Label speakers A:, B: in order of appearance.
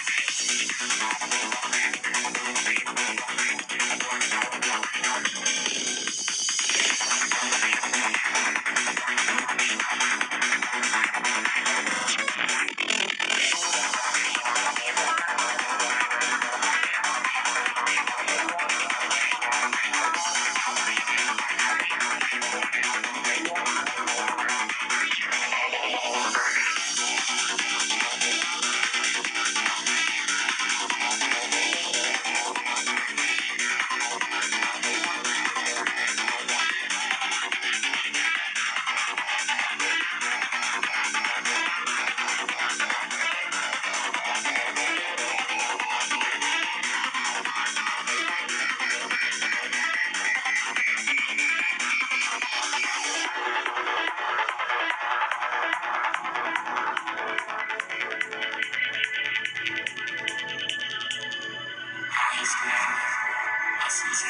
A: I'm gonna go to the bathroom. I'm gonna go to the bathroom. I'm gonna go to the bathroom. Assim, assim.